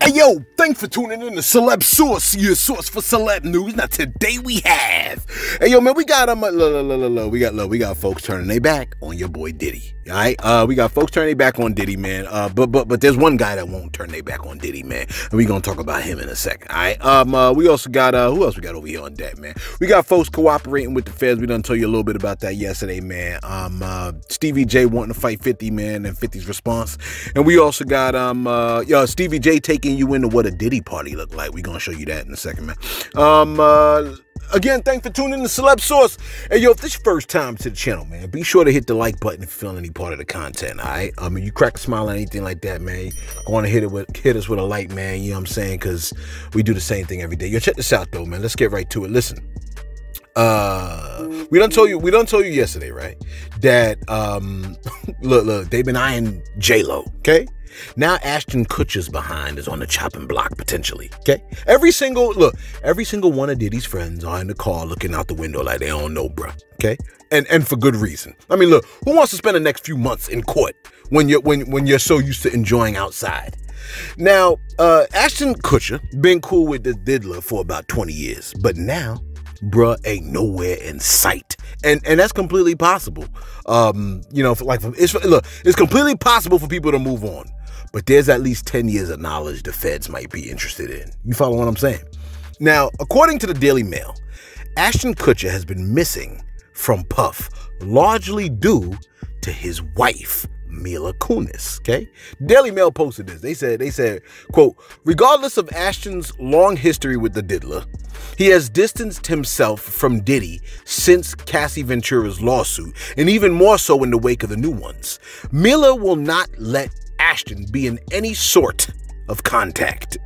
Hey yo, thanks for tuning in to Celeb Source, your source for celeb news. Now today we have, hey yo man, we got um, look, look, look, look, we got look, we got folks turning their back on your boy Diddy. All right, uh, we got folks turning their back on Diddy, man. Uh, but but but there's one guy that won't turn their back on Diddy, man, and we gonna talk about him in a second. All right, um, uh, we also got uh, who else we got over here on deck, man? We got folks cooperating with the feds. We done told you a little bit about that yesterday, man. Um, uh, Stevie J wanting to fight 50, man, and 50's response, and we also got um, uh, yo, Stevie J taking you into what a Diddy party looked like. We're gonna show you that in a second, man. Um uh Again, thanks for tuning in to Celeb Source. Hey, yo, if this your first time to the channel, man, be sure to hit the like button if you feel any part of the content, all right? I mean, you crack a smile or anything like that, man, go on and hit, it with, hit us with a like, man, you know what I'm saying? Because we do the same thing every day. Yo, check this out, though, man. Let's get right to it. Listen, uh, we don't tell you, we don't tell you yesterday, right? That, um, look, look, they've been eyeing J-Lo, okay? Now Ashton Kutcher's behind is on the chopping block potentially. Okay, every single look, every single one of Diddy's friends are in the car looking out the window like they don't know, bruh. Okay, and and for good reason. I mean, look, who wants to spend the next few months in court when you're when when you're so used to enjoying outside? Now, uh, Ashton Kutcher been cool with the diddler for about 20 years, but now bruh ain't nowhere in sight and and that's completely possible um you know like it's look it's completely possible for people to move on but there's at least 10 years of knowledge the feds might be interested in. You follow what I'm saying? Now, according to the Daily Mail, Ashton Kutcher has been missing from Puff, largely due to his wife, Mila Kunis. Okay, Daily Mail posted this. They said, they said, quote, regardless of Ashton's long history with the diddler, he has distanced himself from Diddy since Cassie Ventura's lawsuit, and even more so in the wake of the new ones. Mila will not let Ashton be in any sort of contact.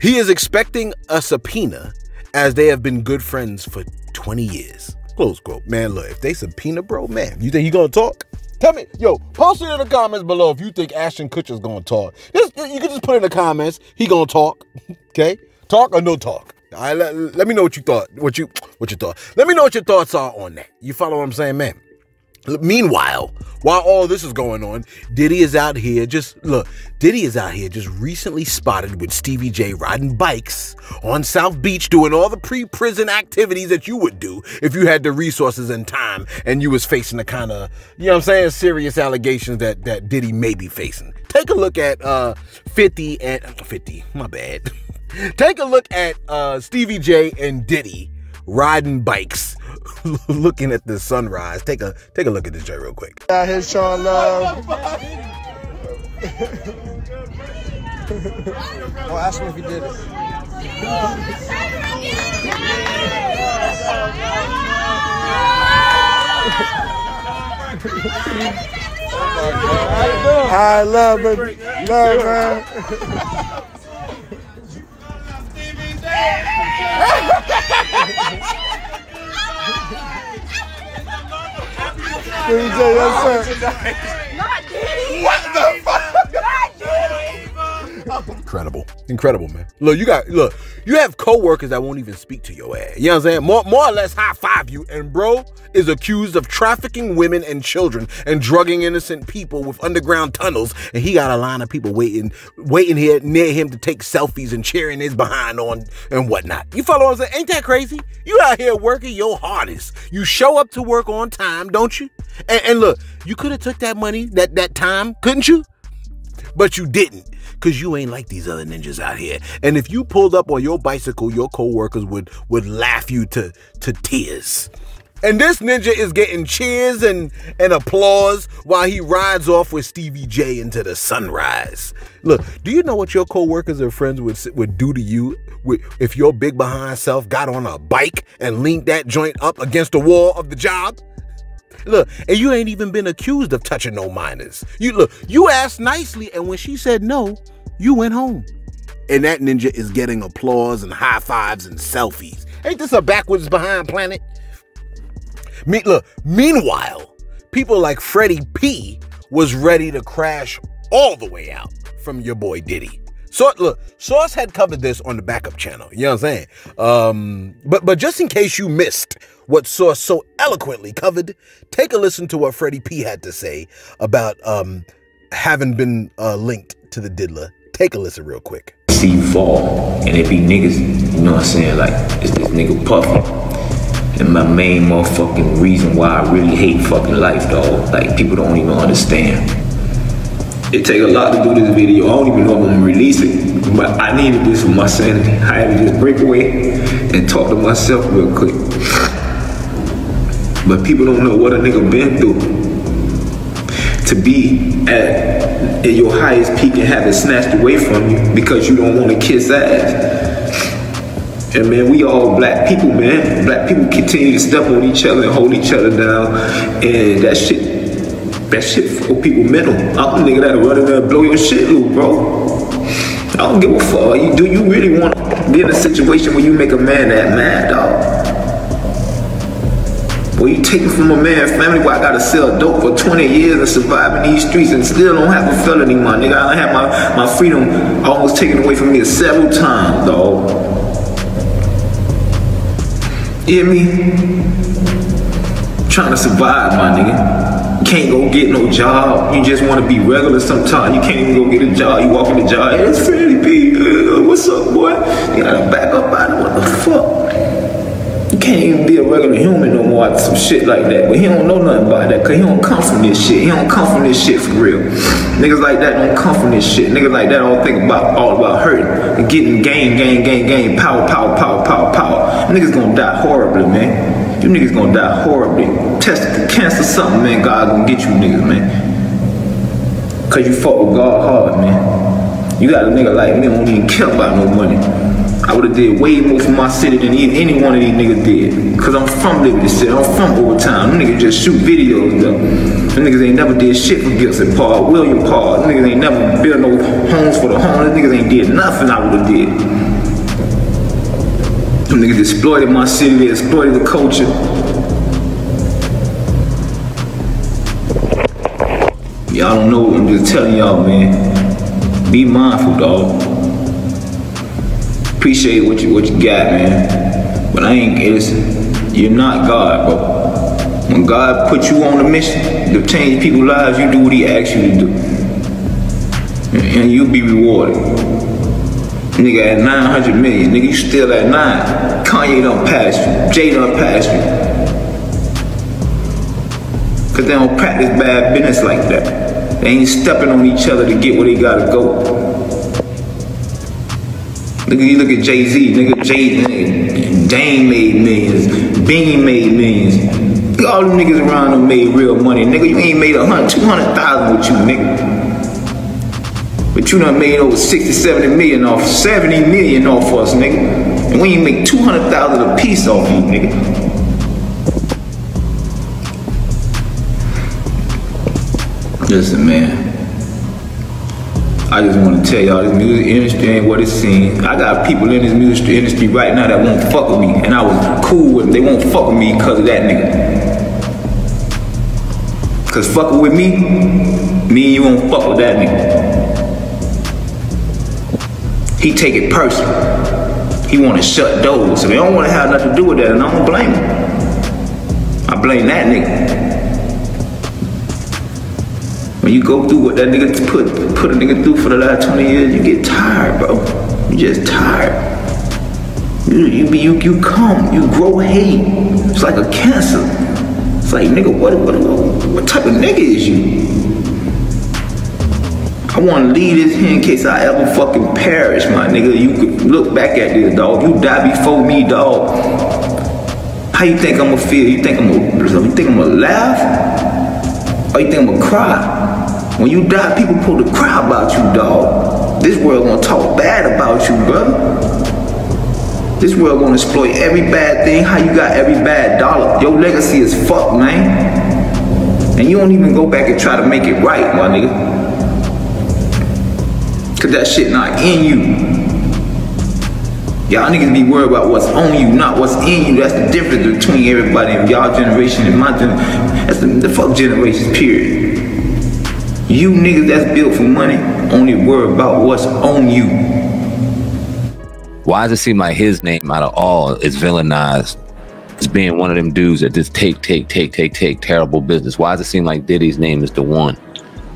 He is expecting a subpoena as they have been good friends for 20 years. Close quote. Man, look, if they subpoena, bro, man, you think he gonna talk? Tell me, yo, post it in the comments below if you think Ashton Kutcher's gonna talk. Just, you can just put in the comments, he gonna talk, okay? Talk or no talk. All right, let, let me know what you thought. What you what you thought. Let me know what your thoughts are on that. You follow what I'm saying, man? Meanwhile, while all this is going on, Diddy is out here just look, Diddy is out here just recently spotted with Stevie J riding bikes on South Beach doing all the pre-prison activities that you would do if you had the resources and time and you was facing the kind of, you know what I'm saying, serious allegations that that Diddy may be facing. Take a look at uh 50 and 50, my bad. Take a look at uh Stevie J and Diddy riding bikes looking at the sunrise. Take a take a look at this J real quick. Out here showing love. well, ask him if he did it. I love it. Love, man. Yes, sir. Not Diddy. What the fuck? Not Diddy. Incredible. Incredible, man. Look, you got look, you have co-workers that won't even speak to your ass. You know what I'm saying? More more or less high five you. And bro is accused of trafficking women and children and drugging innocent people with underground tunnels. And he got a line of people waiting, waiting here near him to take selfies and cheering his behind on and whatnot. You follow what I'm saying? Ain't that crazy? You out here working your hardest. You show up to work on time, don't you? And, and look, you could have took that money, that that time, couldn't you? but you didn't because you ain't like these other ninjas out here. And if you pulled up on your bicycle, your co-workers would would laugh you to to tears. And this ninja is getting cheers and, and applause while he rides off with Stevie J into the sunrise. Look, do you know what your co-workers and friends would would do to you if your big behind self got on a bike and leaned that joint up against the wall of the job? Look, and you ain't even been accused of touching no minors. You look, you asked nicely, and when she said no, you went home. And that ninja is getting applause and high fives and selfies. Ain't this a backwards behind planet? Me, look, meanwhile, people like Freddy P was ready to crash all the way out from your boy Diddy. So look, Source had covered this on the backup channel. You know what I'm saying? Um, but but just in case you missed what Source so eloquently covered, take a listen to what Freddy P had to say about um having been uh, linked to the diddler Take a listen real quick. See you fall, and it be niggas, you know what I'm saying? Like, it's this nigga puffy. And my main motherfucking reason why I really hate fucking life, dog. Like, people don't even understand. It take a lot to do this video. I don't even know if I'm gonna release it. But I needed this for my sanity. I had to just break away and talk to myself real quick. But people don't know what a nigga been through. To be at, at your highest peak and have it snatched away from you because you don't want to kiss ass. And man, we all black people, man. Black people continue to step on each other and hold each other down. And that shit that shit for people mental. I'm the nigga that'll run in there and blow your shit loose, bro. I don't give a fuck. Do you really want to be in a situation where you make a man that mad, dog? Well, you take it from a man family where I gotta sell dope for 20 years and survive in these streets and still don't have a felony, my nigga. I had my, my freedom almost taken away from me several times, dog. You hear me? Trying to survive, my nigga. You can't go get no job. You just want to be regular sometimes. You can't even go get a job. You walk in the job, hey, it's Freddy P. Uh, what's up, boy? You gotta back up out of what the fuck? Can't even be a regular human no more some shit like that. But he don't know nothing about that, cause he don't come from this shit. He don't come from this shit for real. Niggas like that don't come from this shit. Niggas like that don't think about all about hurting and getting gain, gain, gain, gain, power, power, power, power, power. Niggas gonna die horribly, man. You niggas gonna die horribly. Test cancer something, man. God gonna get you niggas, man. Cause you fuck with God hard, man. You got a nigga like me don't even care about no money. I would've did way more for my city than any one of these niggas did. Cause I'm from Liberty City, I'm from Overtown. Them niggas just shoot videos though. Them niggas ain't never did shit for Gibson Park, William Park. Them niggas ain't never built no homes for the homeless. Niggas ain't did nothing I would've did. Them niggas exploited my city, they exploited the culture. Y'all don't know, what I'm just telling y'all, man. Be mindful, dog. Appreciate what you what you got, man. But I ain't listen, you're not God, bro. When God put you on a mission to change people's lives, you do what he asks you to do. And you'll be rewarded. Nigga at 900 million, nigga, you still at nine. Kanye don't pass you. Jay done passed you. Cause they don't practice bad business like that. They ain't stepping on each other to get where they gotta go. Look at you look at Jay-Z, nigga, Jay, nigga, Dame made millions, Bean made millions. All them niggas around them made real money. Nigga, you ain't made a hundred, two hundred thousand with you, nigga. But you done made over 60, 70 million off, 70 million off us, nigga. And we ain't make 200,000 a piece off you, nigga. Listen, man. I just want to tell y'all, this music industry ain't what it seems. I got people in this music industry right now that won't fuck with me, and I was cool with them. They won't fuck with me because of that nigga. Cause fucking with me, me and you won't fuck with that nigga. He take it personal. He want to shut doors, so they don't want to have nothing to do with that, and I don't blame him. I blame that nigga. When you go through what that nigga put put a nigga through for the last 20 years, you get tired, bro. You just tired. You you you you come, you grow hate. It's like a cancer. It's like nigga, what what what, what type of nigga is you? I want to leave this here in case I ever fucking perish, my nigga. You could look back at this, dog. You die before me, dog. How you think I'ma feel? You think I'm gonna, you think I'm gonna laugh? Or you think I'm gonna cry? When you die, people pull the cry about you, dog. This world gonna talk bad about you, brother. This world gonna exploit every bad thing. How you got every bad dollar? Your legacy is fucked, man. And you don't even go back and try to make it right, my nigga. Cause that shit not in you. Y'all niggas be worried about what's on you, not what's in you. That's the difference between everybody in y'all generation and my generation. That's the, the fuck generations, period. You niggas that's built for money only worry about what's on you. Why does it seem like his name out of all is villainized as being one of them dudes that just take, take, take, take, take terrible business? Why does it seem like Diddy's name is the one?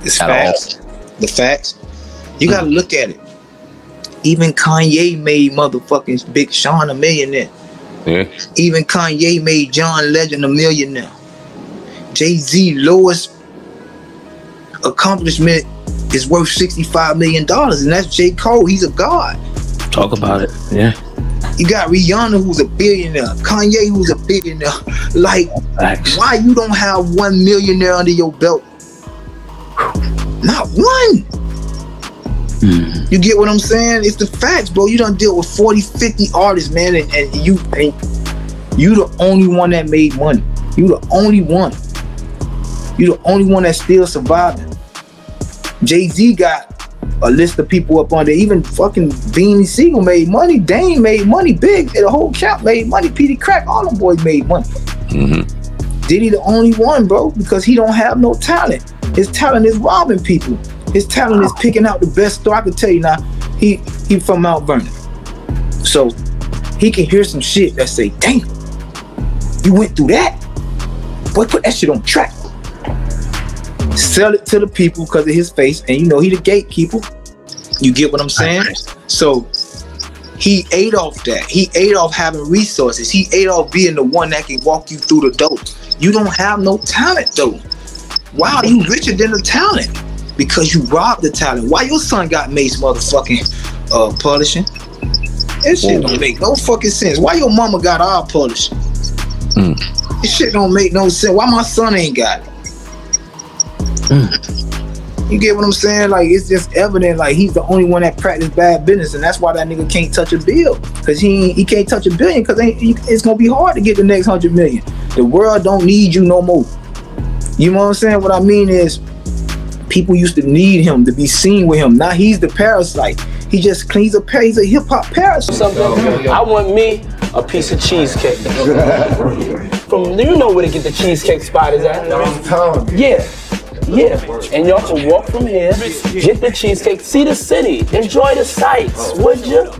It's At all. facts. The facts. You gotta mm-hmm. look at it. Even Kanye made motherfucking Big Sean a millionaire. Yeah. Even Kanye made John Legend a millionaire. Jay Z lowest accomplishment is worth $65 million, and that's J. Cole. He's a god. Talk about it. Yeah. You got Rihanna who's a billionaire, Kanye who's a billionaire. Like, Facts. why you don't have one millionaire under your belt? Not one. Mm-hmm. You get what I'm saying? It's the facts, bro. You don't deal with 40, 50 artists, man, and, and you and you the only one that made money. You the only one. You the only one that's still surviving. Jay-Z got a list of people up on there. Even fucking Beanie Siegel made money. Dame made money. Big. The whole cap made money. Peedi Crakk, all them boys made money. Mm-hmm. Diddy the only one, bro, because he don't have no talent. His talent is robbing people. His talent is picking out the best store. I can tell you now, he he from Mount Vernon. So he can hear some shit that say, damn, you went through that? Boy, put that shit on track. Sell it to the people because of his face, and you know he the gatekeeper. You get what I'm saying? So he ate off that. He ate off having resources. He ate off being the one that can walk you through the door. You don't have no talent though. Why are you richer than the talent? Because you robbed the talent. Why your son got Mase motherfucking uh publishing? That shit don't make no fucking sense. Why your mama got our publishing? This shit don't make no sense. Why my son ain't got it? You get what I'm saying? Like it's just evident. Like he's the only one that practiced bad business, and that's why that nigga can't touch a bill. Cause he he can't touch a billion. Cause it's gonna be hard to get the next hundred million. The world don't need you no more. You know what I'm saying? What I mean is, people used to need him to be seen with him. Now he's the parasite. He just cleans a par- he's a hip hop parasite. something? I want me a piece of cheesecake. From you know where to get the cheesecake spot is at? Yeah. Yeah, and y'all can walk from here, get the cheesecake, see the city, enjoy the sights, would you?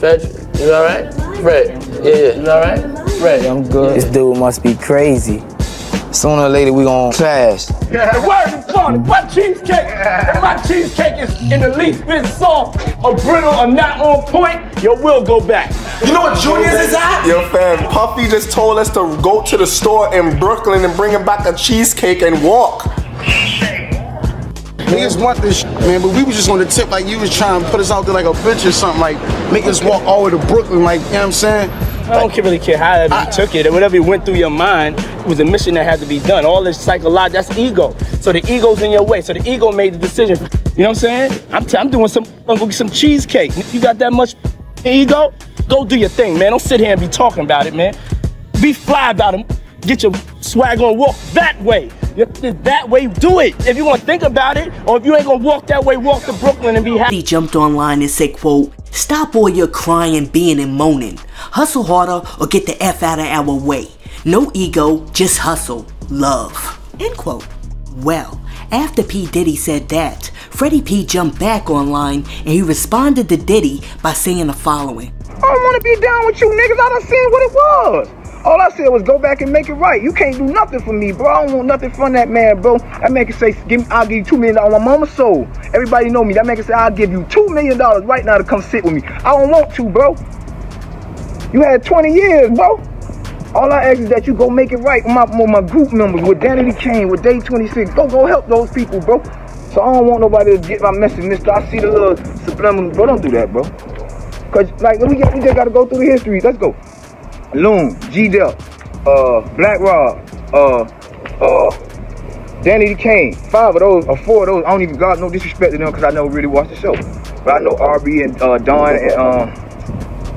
Fred, you all right? Fred, yeah, yeah, you all right? Fred, I'm good. This dude must be crazy. Sooner or later we gon' clash. Yeah, the word is on my cheesecake. If my cheesecake is in the least bit soft or brittle or not on point, you will go back. You know what Junior's is at? Yo, fam, Puffy just told us to go to the store in Brooklyn and bring him back a cheesecake and walk. Niggas want this shit, man, but we was just on the tip like you was trying to put us out there like a bitch or something, like make us walk all the way to Brooklyn, like, you know what I'm saying? I don't really care how you took it or whatever it went through your mind. It was a mission that had to be done. All this psychological, that's ego. So the ego's in your way. So the ego made the decision. You know what I'm saying? I'm, t- I'm doing some, I'm gonna get some cheesecake. If you got that much ego, go do your thing, man. Don't sit here and be talking about it, man. Be fly about it. Get your swag on, walk that way. You- That way, do it. If you want to think about it, or if you ain't gonna walk that way, walk to Brooklyn and be happy. He jumped online and said, quote, Stop all your crying, being, and moaning. Hustle harder or get the F out of our way. No ego, just hustle. Love. End quote. Well, after P. Diddy said that, Freddy P jumped back online and he responded to Diddy by saying the following. I don't want to be down with you niggas. I done seen what it was. All I said was go back and make it right. You can't do nothing for me, bro. I don't want nothing from that man, bro. That man can say, give me, I'll give you two million dollars on my mama's soul. Everybody know me. That man can say, I'll give you two million dollars right now to come sit with me. I don't want to, bro. You had 20 years, bro. All I ask is that you go make it right with my, with my group members, with Danity Kane, with Day 26. Go, go help those people, bro. So I don't want nobody to get my message, mister. I see the little subliminal, bro. Don't do that, bro. Cause like we, got, we just gotta go through the history. Let's go. Loon, G Dep, uh, Black Rob, uh, uh, Danity Kane. Five of those or four of those. I don't even got no disrespect to them because I never really watched the show. But I know RB and uh, Don and um.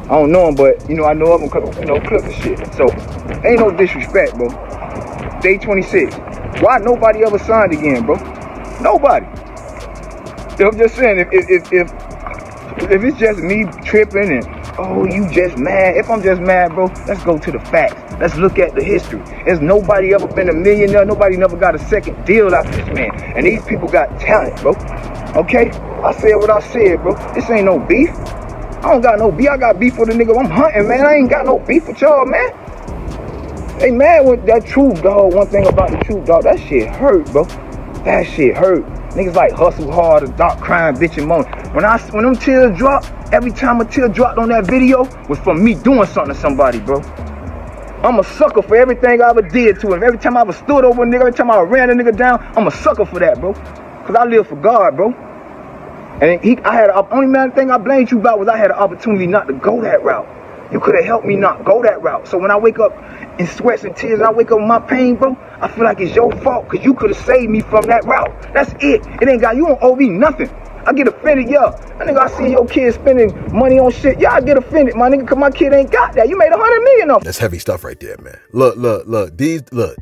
I don't know him, but you know I know of him because you know clips and shit. So ain't no disrespect, bro. Day 26. Why nobody ever signed again, bro? Nobody. I'm just saying, if if if if, if it's just me tripping and oh you just mad, if I'm just mad, bro, let's go to the facts. Let's look at the history. There's nobody ever been a millionaire. Nobody never got a second deal out this man. And these people got talent, bro. Okay? I said what I said, bro. This ain't no beef. I don't got no beef. I got beef with the nigga I'm hunting, man. I ain't got no beef with y'all, man. Hey, mad with that truth, dog. One thing about the truth, dog. That shit hurt, bro. That shit hurt. Niggas like hustle hard, a dark crime, bitch and moan. When I when them tears drop, every time a tear dropped on that video was from me doing something to somebody, bro. I'm a sucker for everything I ever did to him. Every time I ever stood over a nigga, every time I ran a nigga down, I'm a sucker for that, bro. Cause I live for God, bro. And he, I had a, only man thing I blamed you about was I had an opportunity not to go that route. You could have helped me not go that route. So when I wake up in sweats and tears, I wake up with my pain, bro, I feel like it's your fault because you could have saved me from that route. That's it. It ain't got you don't owe me nothing. I get offended, yeah. That nigga, I see your kid spending money on shit. Yeah, I get offended, my nigga, cause my kid ain't got that. You made a hundred million off. That's heavy stuff right there, man. Look, look, look. These, look.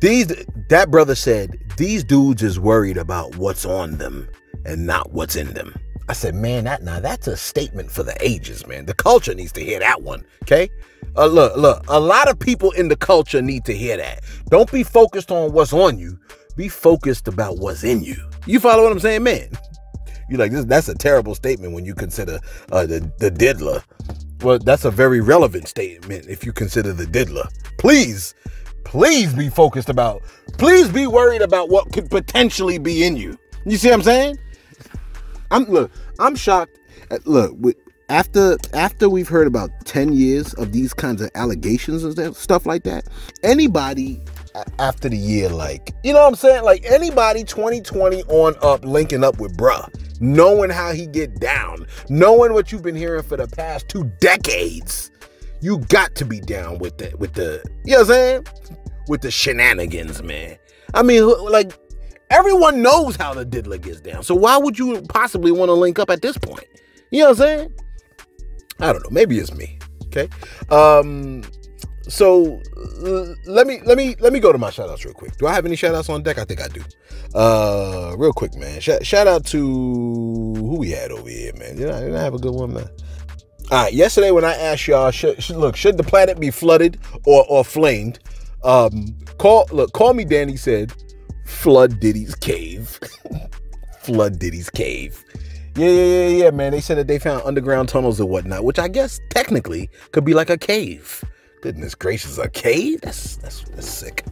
These, that brother said, these dudes is worried about what's on them and not what's in them. I said, man, that now that's a statement for the ages, man. The culture needs to hear that one. Okay. Uh, look, look, a lot of people in the culture need to hear that. Don't be focused on what's on you. Be focused about what's in you. You follow what I'm saying, man? You're like this? That's a terrible statement when you consider uh, the the diddler. Well, that's a very relevant statement if you consider the diddler. Please, please be focused about. Please be worried about what could potentially be in you. You see what I'm saying? I'm look. I'm shocked. At, look, after after we've heard about 10 years of these kinds of allegations and stuff like that anybody after the year like you know what i'm saying like anybody 2020 on up linking up with bruh knowing how he get down knowing what you've been hearing for the past two decades you got to be down with the with the you know what i'm saying with the shenanigans man i mean like everyone knows how the diddler gets down so why would you possibly want to link up at this point you know what i'm saying I don't know. Maybe it's me. Okay. Um, so let me let me let me go to my shout outs real quick. Do I have any shout outs on deck? I think I do. Uh real quick, man. Sh- shout out to who we had over here, man. Did I, did I have a good one, man? All right, yesterday when I asked y'all, should, look, should the planet be flooded or or flamed? Um, call look, call me Danny said, flood Diddy's cave. flood Diddy's cave. Yeah, yeah, yeah, yeah, man. They said that they found underground tunnels and whatnot, which I guess technically could be like a cave. Goodness gracious, a cave? That's that's, that's sick.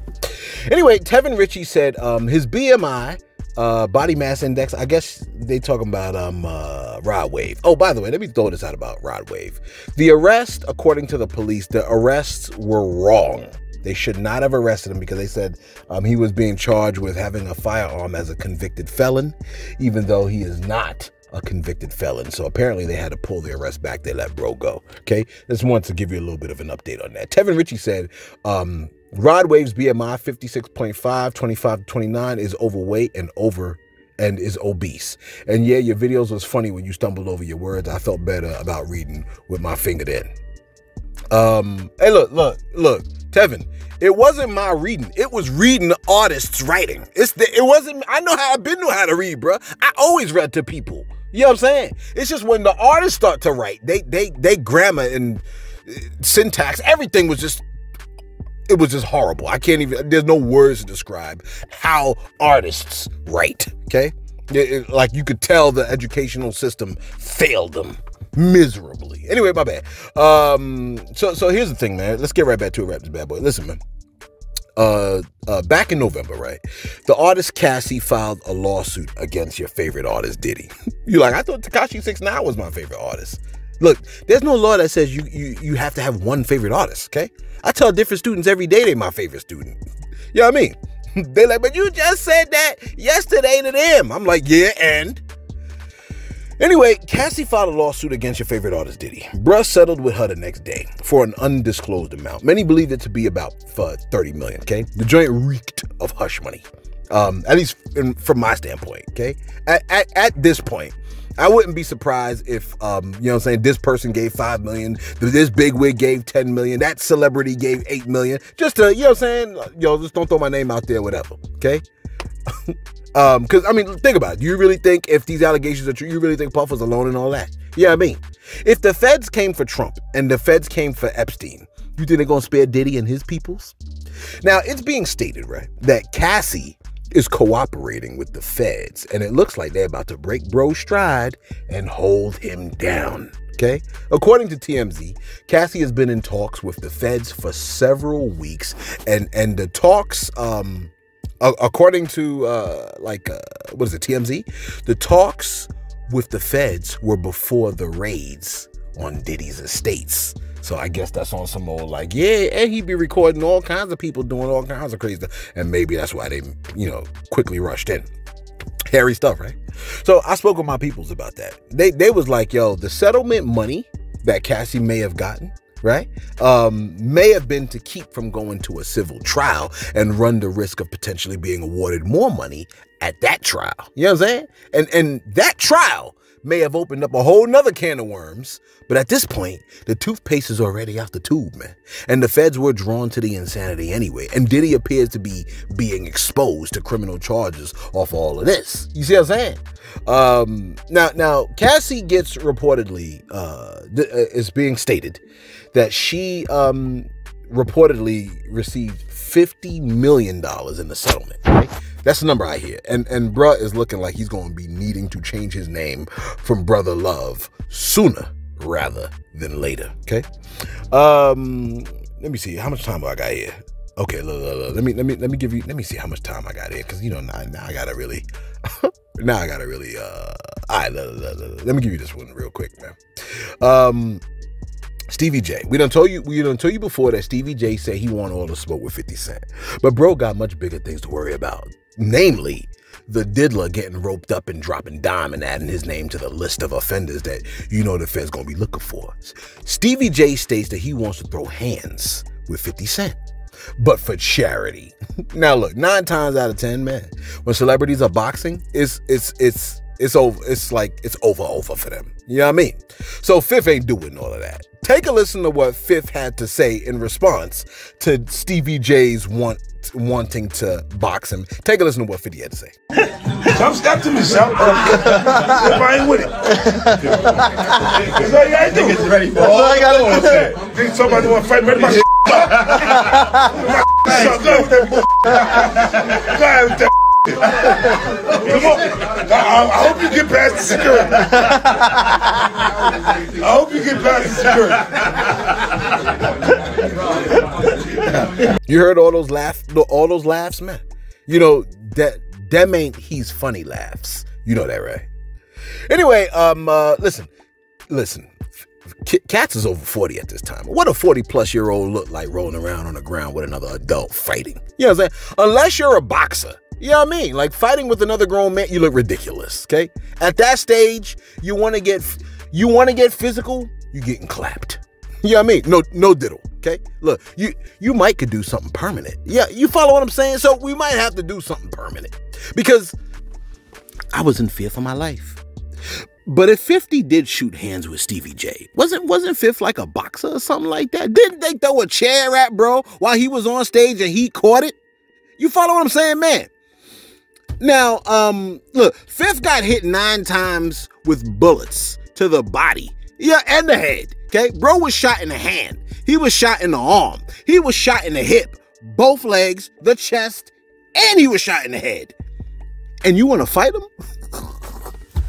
Anyway, Tevin Ritchie said um, his BMI, uh, body mass index. I guess they talking about um, uh, Rod Wave. Oh, by the way, let me throw this out about Rod Wave. The arrest, according to the police, the arrests were wrong. They should not have arrested him because they said um, he was being charged with having a firearm as a convicted felon, even though he is not a convicted felon. So apparently they had to pull the arrest back. They let bro go. Okay. Just wanted to give you a little bit of an update on that. Tevin Ritchie said, um, Rod Wave's BMI 56.5, 25 to 29 is overweight and over and is obese. And yeah, your videos was funny when you stumbled over your words. I felt better about reading with my finger then. Um, hey, look, look, look, Tevin, it wasn't my reading. It was reading the artist's writing. It's the, it wasn't, I know how, I've been know how to read, bro. I always read to people. You know what I'm saying? It's just when the artists start to write, they they they grammar and uh, syntax, everything was just it was just horrible. I can't even there's no words to describe how artists write, okay? It, it, like you could tell the educational system failed them miserably. Anyway, my bad. Um so so here's the thing, man. Let's get right back to it, rap this bad boy. Listen, man uh, uh, back in November, right? The artist Cassie filed a lawsuit against your favorite artist Diddy. You're like, I thought Tekashi Six Nine was my favorite artist. Look, there's no law that says you you you have to have one favorite artist. Okay, I tell different students every day they my favorite student. You know what I mean? They're like, but you just said that yesterday to them. I'm like, yeah, and Anyway, Cassie filed a lawsuit against your favorite artist, Diddy. Bruh settled with her the next day for an undisclosed amount. Many believe it to be about for 30 million, okay? The joint reeked of hush money. Um, at least in, from my standpoint, okay? At, at, at this point, I wouldn't be surprised if, um, you know what I'm saying, this person gave 5 million, this big wig gave 10 million, that celebrity gave 8 million, just to, you know what I'm saying, yo, just don't throw my name out there, whatever, okay? Um, because I mean, think about it. You really think if these allegations are true, you really think Puff was alone and all that? Yeah, I mean, if the feds came for Trump and the feds came for Epstein, you think they're gonna spare Diddy and his peoples? Now, it's being stated, right, that Cassie is cooperating with the feds, and it looks like they're about to break bro stride and hold him down. Okay. According to TMZ, Cassie has been in talks with the feds for several weeks, and and the talks um according to uh, like uh, what is it TMZ, the talks with the feds were before the raids on Diddy's estates. So I guess that's on some old like, yeah, and he'd be recording all kinds of people doing all kinds of crazy stuff. And maybe that's why they, you know, quickly rushed in. Hairy stuff, right? So I spoke with my peoples about that. They they was like, yo, the settlement money that Cassie may have gotten, right? Um, may have been to keep from going to a civil trial and run the risk of potentially being awarded more money at that trial. You know what I'm saying? And and that trial may have opened up a whole nother can of worms. But at this point, the toothpaste is already out the tube, man. And the feds were drawn to the insanity anyway. And Diddy appears to be being exposed to criminal charges off all of this. You see what I'm saying? Um, now, now Cassie gets reportedly, uh, uh, is being stated that she um, reportedly received $50 million in the settlement, right? That's the number I hear. And and bruh is looking like he's going to be needing to change his name from Brother Love sooner rather than later. Okay. Um, let me see. How much time do I got here? Okay, look, look, look. let me let me let me give you let me see how much time I got here because you know now, now I gotta really now I gotta really uh all right look, look, let me give you this one real quick man um Stevie J. We don't told you we don't told you before that Stevie J said he wanted all the smoke with 50 Cent. But bro got much bigger things to worry about. Namely, the diddler getting roped up and dropping dime and adding his name to the list of offenders that you know the Fed's gonna be looking for. Stevie J states that he wants to throw hands with 50 Cent. But for charity. now look, nine times out of ten, man, when celebrities are boxing, it's it's it's it's over. It's like it's over, over for them. You know what I mean? So Fif ain't doing all of that. Take a listen to what Fif had to say in response to Stevie J's want wanting to box him. Take a listen to what 50 had to say. Come step to me, son. if I ain't with it. That's all you gotta do. Niggas ready for all I gotta do. Think somebody wanna fight me? My shit up. My shit Go with that. Go with that Come on. I, I hope you get past the security. I hope you get past the security. You heard all those laugh, all those laughs, man. You know that them ain't he's funny laughs. You know that, right? Anyway, um, uh, listen, listen. Cats is over 40 at this time. What a 40 plus year old look like rolling around on the ground with another adult fighting? You know what I'm saying? Unless you're a boxer. You know what I mean? Like fighting with another grown man, you look ridiculous. Okay. At that stage, you want to get you want to get physical, you getting clapped. You know what I mean? No, no diddle. Okay. Look, you you might could do something permanent. Yeah, you follow what I'm saying? So we might have to do something permanent. Because I was in fear for my life. But if 50 did shoot hands with Stevie J, wasn't wasn't Fif like a boxer or something like that? Didn't they throw a chair at bro while he was on stage and he caught it? You follow what I'm saying, man? Now, um, look, Fif got hit nine times with bullets to the body. Yeah, and the head. Okay, bro was shot in the hand. He was shot in the arm. He was shot in the hip, both legs, the chest, and he was shot in the head. And you want to fight him?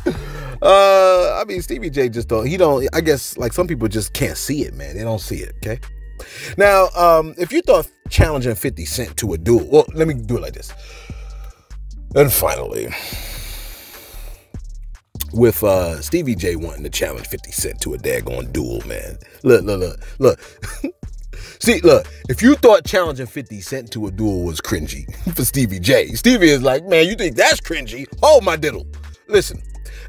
uh, I mean, Stevie J just don't. He don't. I guess like some people just can't see it, man. They don't see it. Okay. Now, um, if you thought challenging 50 Cent to a duel, well, let me do it like this. And finally, with uh, Stevie J wanting to challenge 50 Cent to a daggone duel, man. Look, look, look, look. See, look, if you thought challenging 50 Cent to a duel was cringy for Stevie J, Stevie is like, man, you think that's cringy? Hold my diddle. Listen,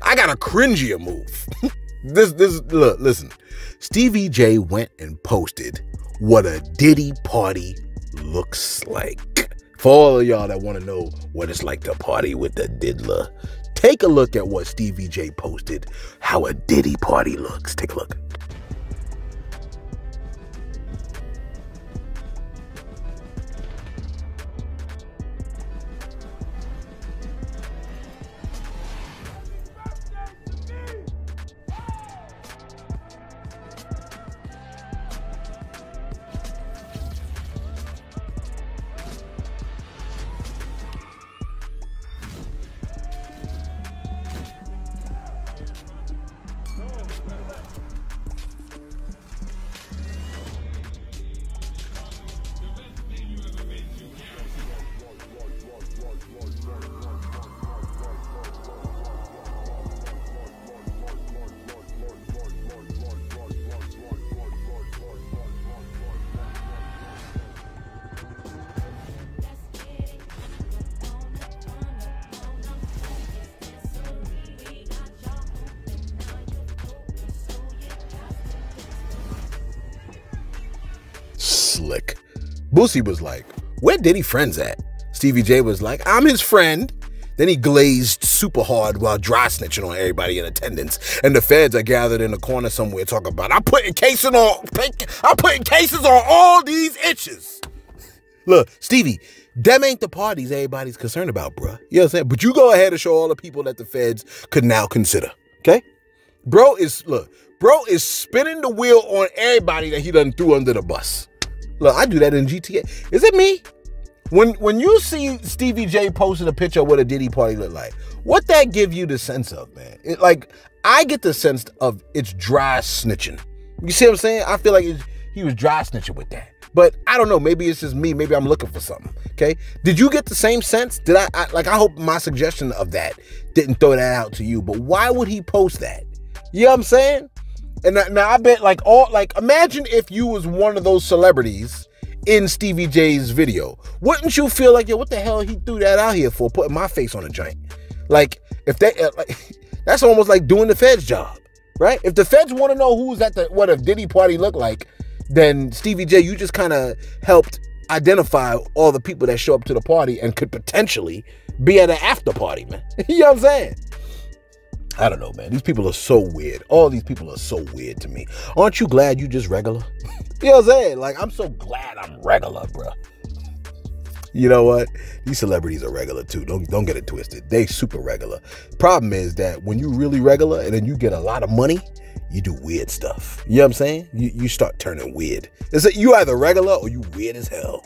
I got a cringier move. this, this, look, listen. Stevie J went and posted what a Diddy party looks like. For all of y'all that want to know what it's like to party with the diddler, take a look at what Stevie J posted, how a Diddy party looks. Take a look. Boosie was like, where Diddy friends at? Stevie J was like, I'm his friend. Then he glazed super hard while dry snitching on everybody in attendance. And the feds are gathered in a corner somewhere talking about, I'm putting cases on, I'm putting cases on all these itches. Look, Stevie, them ain't the parties everybody's concerned about, bruh. You know what I'm saying? But you go ahead and show all the people that the feds could now consider. Okay? Bro is look, bro is spinning the wheel on everybody that he done threw under the bus. Look, I do that in GTA. Is it me? When when you see Stevie J posting a picture of what a Diddy party look like, what that give you the sense of, man? It, like I get the sense of it's dry snitching. You see what I'm saying? I feel like he was dry snitching with that. But I don't know. Maybe it's just me. Maybe I'm looking for something. Okay. Did you get the same sense? Did I, I like? I hope my suggestion of that didn't throw that out to you. But why would he post that? You know what I'm saying? And now I bet like all like imagine if you was one of those celebrities in Stevie J's video. Wouldn't you feel like yo, what the hell he threw that out here for? Putting my face on a joint. Like if they uh, like, that's almost like doing the Fed's job, right? If the Feds want to know who's at the what a Diddy party look like, then Stevie J, you just kind of helped identify all the people that show up to the party and could potentially be at an after party, man. you know what I'm saying? I don't know, man. These people are so weird. All these people are so weird to me. Aren't you glad you just regular? you know what I'm saying? Like, I'm so glad I'm regular, bro. You know what? These celebrities are regular too. Don't don't get it twisted. They super regular. Problem is that when you really regular and then you get a lot of money, you do weird stuff. You know what I'm saying? You you start turning weird. Is it you either regular or you weird as hell?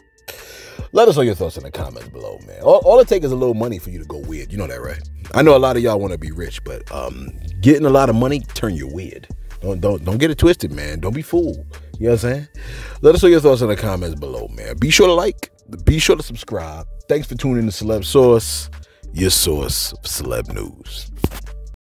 Let us know your thoughts in the comments below, man. All, all it takes is a little money for you to go weird. You know that, right? I know a lot of y'all want to be rich, but um, getting a lot of money turn you weird. Don't don't don't get it twisted, man. Don't be fooled. You know what I'm saying? Let us know your thoughts in the comments below, man. Be sure to like, be sure to subscribe. Thanks for tuning in to Celeb Source, your source of celeb news.